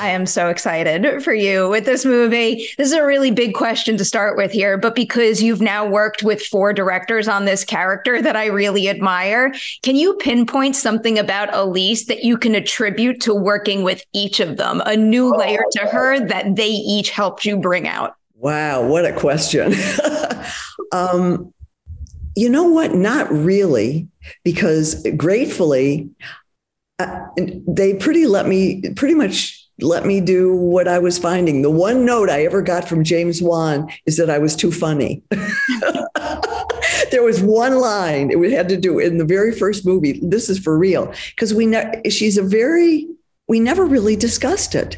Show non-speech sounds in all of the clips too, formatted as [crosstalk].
I am so excited for you with this movie. This is a really big question to start with here, but because you've now worked with four directors on this character that I really admire, can you pinpoint something about Elise that you can attribute to working with each of them? A new layer to her that they each helped you bring out? Wow, what a question. [laughs] um, you know what? Not really, because gratefully, uh, they pretty let me pretty much let me do what I was finding. The one note I ever got from James Wan is that I was too funny. [laughs] there was one line it had to do in the very first movie. This is for real because we ne- she's a very we never really discussed it.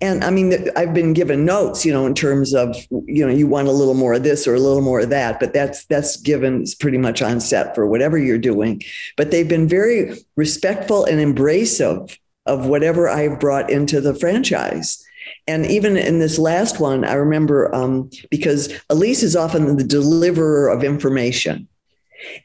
And I mean, I've been given notes, you know, in terms of, you know, you want a little more of this or a little more of that, but that's that's given pretty much on set for whatever you're doing. But they've been very respectful and embracive of whatever I've brought into the franchise. And even in this last one, I remember um, because Elise is often the deliverer of information.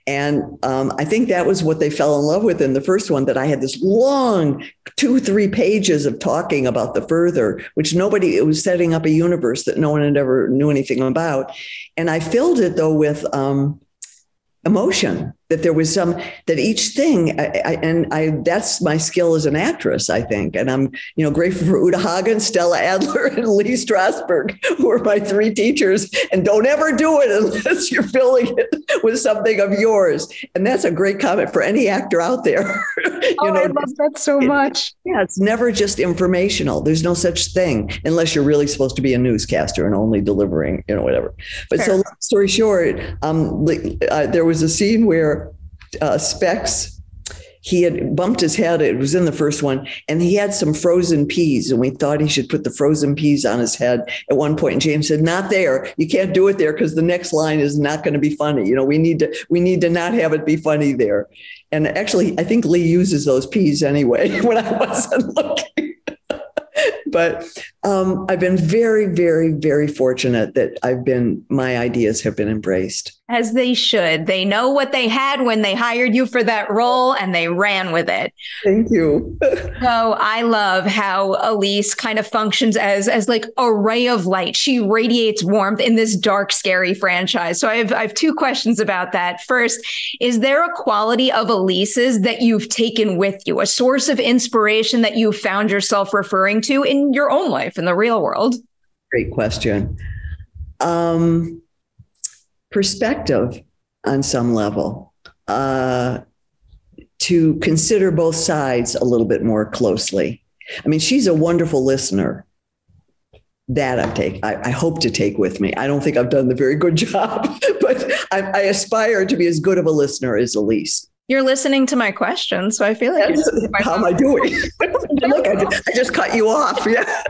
And um, I think that was what they fell in love with in the first one that I had this long two, three pages of talking about the further, which nobody, it was setting up a universe that no one had ever knew anything about. And I filled it though with um, emotion that there was some that each thing I, I, and I that's my skill as an actress I think. And I'm you know grateful for Uta Hagen, Stella Adler [laughs] and Lee Strasberg who are my three teachers. And don't ever do it unless you're filling it with something of yours. And that's a great comment for any actor out there [laughs] you oh, know. I love that so much. it, yeah it's never just informational. There's no such thing unless you're really supposed to be a newscaster and only delivering you know whatever. But so long story short um, uh, there was a scene where uh, Specs. He had bumped his head. It was in the first one, and he had some frozen peas, and we thought he should put the frozen peas on his head at one point. And James said, "Not there. You can't do it there because the next line is not going to be funny. You know, we need to we need to not have it be funny there." And actually, I think Leigh uses those peas anyway [laughs] when I wasn't looking. But um, I've been very, very, very fortunate that I've been my ideas have been embraced as they should. They know what they had when they hired you for that role and they ran with it. Thank you. [laughs] so I love how Elise kind of functions as as like a ray of light. She radiates warmth in this dark, scary franchise. So I have I have two questions about that. First, is there a quality of Elise's that you've taken with you, a source of inspiration that you found yourself referring to in your own life in the real world? Great question. Um perspective on some level, uh, to consider both sides a little bit more closely. I mean, she's a wonderful listener. That I take, I, I hope to take with me. I don't think I've done the very good [laughs] job, but I, I aspire to be as good of a listener as Elise. You're listening to my questions, so I feel like how am I doing? [laughs] Look, I just, I just cut you off. Yeah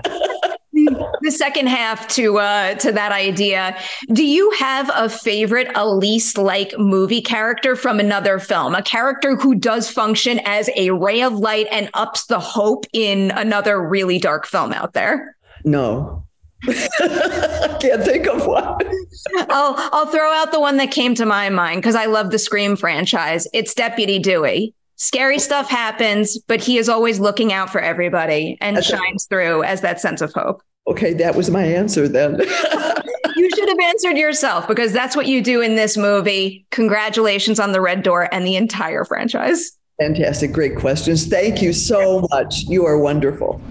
[laughs] the second half to uh, to that idea. Do you have a favorite Elise like movie character from another film? A character who does function as a ray of light and ups the hope in another really dark film out there? No. I [laughs] can't think of one. [laughs] I'll I'll throw out the one that came to my mind because I love the Scream franchise. It's Deputy Dewey. Scary stuff happens, but he is always looking out for everybody and That's shines a- through as that sense of hope. Okay, that was my answer then. [laughs] you should have answered yourself because that's what you do in this movie. Congratulations on the Red Door and the entire franchise. Fantastic. Great questions. Thank you so much. You are wonderful.